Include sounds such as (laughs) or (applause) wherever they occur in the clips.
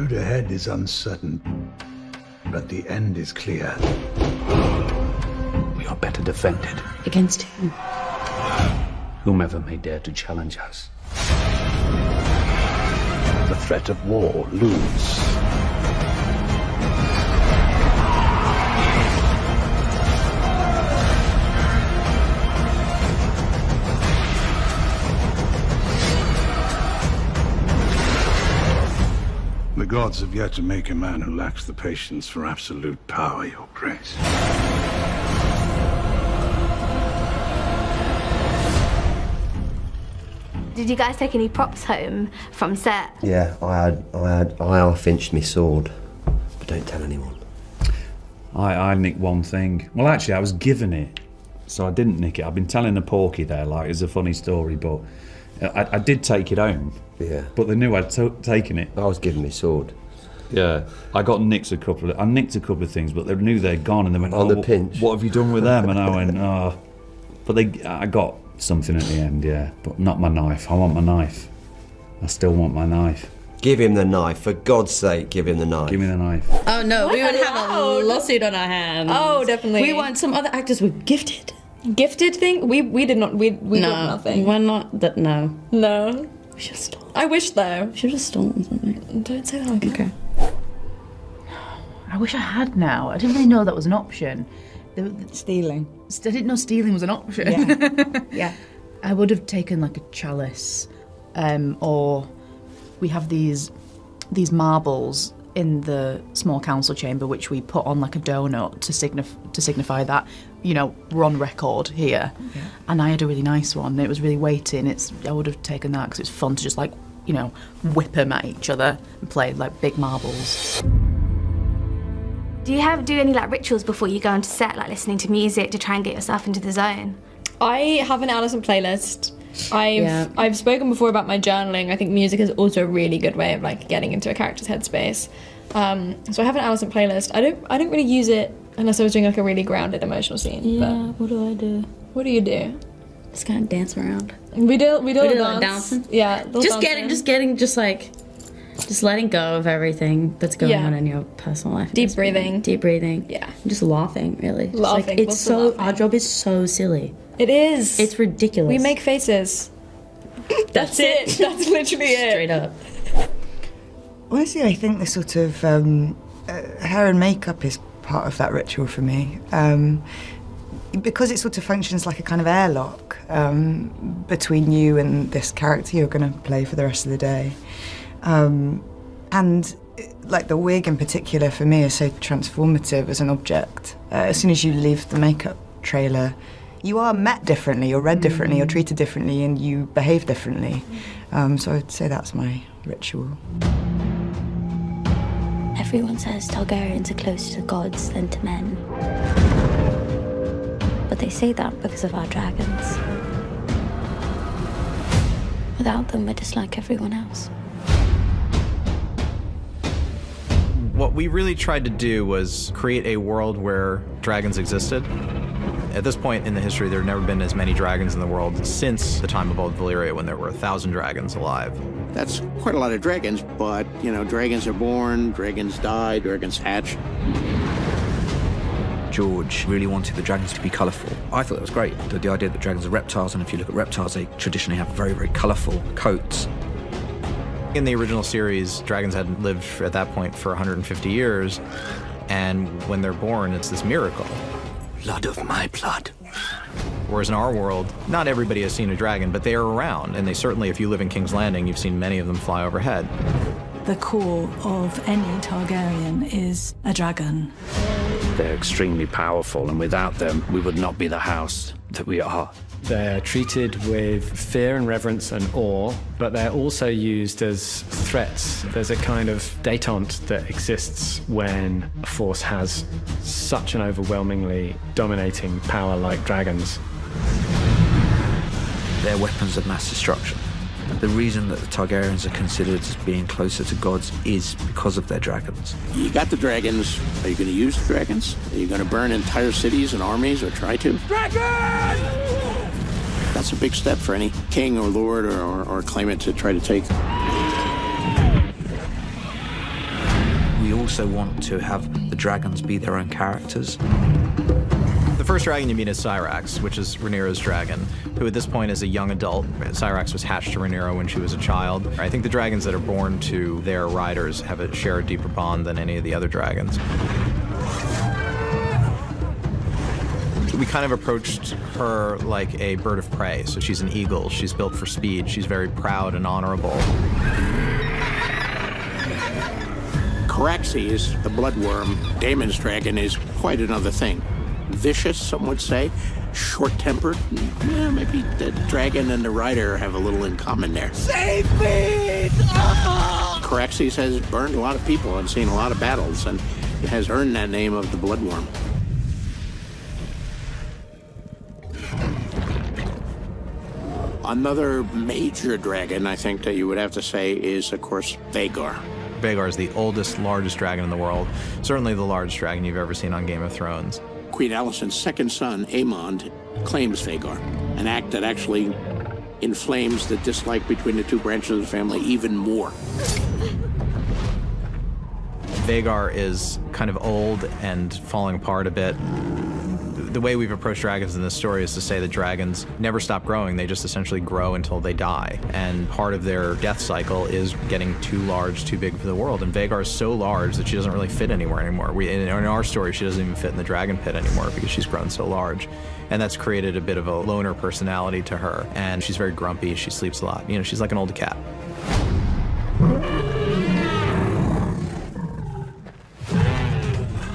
road ahead is uncertain, but the end is clear. We are better defended. Against whom? Whomever may dare to challenge us. The threat of war looms. The gods have yet to make a man who lacks the patience for absolute power, Your Grace. Did you guys take any props home from set? Yeah, I had, I had, I half inched my sword, but don't tell anyone. I, I nicked one thing. Well, actually, I was given it, so I didn't nick it. I've been telling the porky there, like it's a funny story, but I, I did take it home. Yeah. But they knew I'd to taken it. I was given my sword. Yeah, I got nicked a couple. Of, I nicked a couple of things, but they knew they'd gone, and they went On "Oh, the pinch." What have you done with them? And I went, (laughs) oh. But they, I got something at the end, yeah, but not my knife. I want my knife. I still want my knife. Give him the knife, for God's sake, give him the knife. Give me the knife. Oh no, we would have a lawsuit on our hands. Oh, definitely. We want some other actors with gifted. Gifted thing? We we did not. We we no, got nothing. we're not. That no. No. We should have stolen. I wish though. We should have stolen something. Don't say that. Okay. I wish I had now. I didn't really know that was an option. The- the- Stealing. I didn't know stealing was an option. Yeah. (laughs) yeah. I would have taken like a chalice, um, or we have these these marbles in the small council chamber, which we put on like a donut to signif- to signify that you know we're on record here. And I had a really nice one. It was really weighty, and it's I would have taken that because it's fun to just like you know whip them at each other and play like big marbles. Do you have do any like rituals before you go onto set, like listening to music to try and get yourself into the zone? I have an Alicent playlist. I've Yeah. I've spoken before about my journaling. I think music is also a really good way of like getting into a character's headspace. Um, so I have an Alicent playlist. I don't I don't really use it unless I was doing like a really grounded emotional scene. Yeah. What do I do? What do you do? Just kind of dance around. We do we do, We do, dance. dancing? Yeah. Just getting, just getting, just like, just letting go of everything that's going Yeah. on in your personal life. Deep this point. breathing. Deep breathing. Yeah. Just laughing, really. Just, like, Laughing, it's lots so. laughing. Our job is so silly. It is. It's ridiculous. we make faces. That's, it. (laughs) That's literally it. Straight up. Honestly, I think the sort of um, uh, hair and makeup is part of that ritual for me. Um, because it sort of functions like a kind of airlock um, between you and this character you're going to play for the rest of the day. Um, and like the wig in particular for me is so transformative as an object. Uh, as soon as you leave the makeup trailer, you are met differently, you're read differently, you're treated differently, and you behave differently. Um, so I'd say that's my ritual. Everyone says Targaryens are closer to gods than to men. But they say that because of our dragons. Without them, we're just like everyone else. What we really tried to do was create a world where dragons existed. At this point in the history, there have never been as many dragons in the world since the time of Old Valyria when there were a thousand dragons alive. That's quite a lot of dragons, but, you know, dragons are born, dragons die, dragons hatch. George really wanted the dragons to be colourful. I thought that was great. The, the idea that dragons are reptiles, and if you look at reptiles, they traditionally have very, very colourful coats. In the original series, dragons had lived at that point for 150 years, and when they're born, it's this miracle. Blood of my blood. Whereas in our world, not everybody has seen a dragon, but they are around, and they certainly, if you live in King's Landing, you've seen many of them fly overhead. The core of any Targaryen is a dragon. They're extremely powerful, and without them, we would not be the house that we are. They're treated with fear and reverence and awe, but they're also used as threats. There's a kind of detente that exists when a force has such an overwhelmingly dominating power like dragons. They're weapons of mass destruction. The reason that the Targaryens are considered as being closer to gods is because of their dragons. You got the dragons. Are you going to use the dragons? Are you going to burn entire cities and armies or try to? That's a big step for any king or lord or, or, or claimant to try to take. We also want to have the dragons be their own characters. The first dragon you meet is Syrax, which is Rhaenyra's dragon, who at this point is a young adult. Syrax was hatched to Rhaenyra when she was a child. I think the dragons that are born to their riders have a share a deeper bond than any of the other dragons. We kind of approached her like a bird of prey. So she's an eagle. She's built for speed. She's very proud and honorable. Caraxes, the bloodworm, Daemon's dragon, is quite another thing. Vicious, some would say, short-tempered. Yeah, maybe the dragon and the rider have a little in common there. Save me! Ah! Caraxes has burned a lot of people and seen a lot of battles, and has earned that name of the bloodworm. Another major dragon, I think, that you would have to say is, of course, Vhagar. Vhagar is the oldest, largest dragon in the world. Certainly the largest dragon you've ever seen on Game of Thrones. Queen Alicent's second son, Aemond, claims Vhagar, an act that actually inflames the dislike between the two branches of the family even more. Vhagar is kind of old and falling apart a bit. The way we've approached dragons in this story is to say that dragons never stop growing. They just essentially grow until they die. And part of their death cycle is getting too large, too big for the world. And Vhagar is so large that she doesn't really fit anywhere anymore. We, in, in our story, she doesn't even fit in the dragon pit anymore because she's grown so large. And that's created a bit of a loner personality to her. And she's very grumpy. She sleeps a lot. You know, she's like an old cat.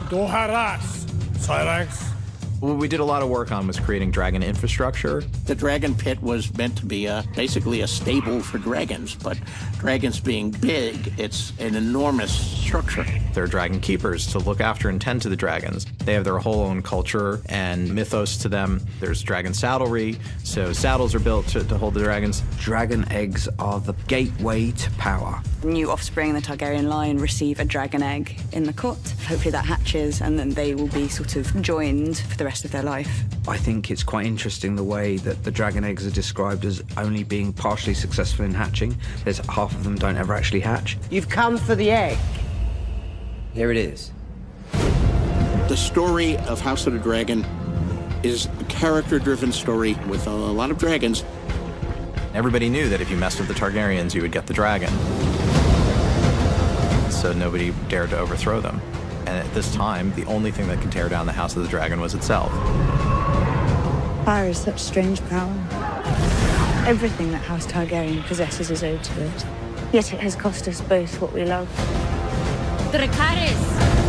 Don't Syrax. What we did a lot of work on was creating dragon infrastructure. The dragon pit was meant to be a, basically a stable for dragons, but dragons being big, it's an enormous structure. There are dragon keepers to look after and tend to the dragons. They have their whole own culture and mythos to them. There's dragon saddlery, so saddles are built to, to hold the dragons. Dragon eggs are the gateway to power. New offspring in the Targaryen line receive a dragon egg in the court. Hopefully that hatches and then they will be sort of joined for the rest of their life. I think it's quite interesting the way that the dragon eggs are described as only being partially successful in hatching. There's half of them don't ever actually hatch. You've come for the egg. Here it is. The story of House of the Dragon is a character-driven story with a lot of dragons. Everybody knew that if you messed with the Targaryens, you would get the dragon. So nobody dared to overthrow them. And at this time, the only thing that could tear down the House of the Dragon was itself. Fire is such strange power. Everything that House Targaryen possesses is owed to it. Yet it has cost us both what we love. Dracarys!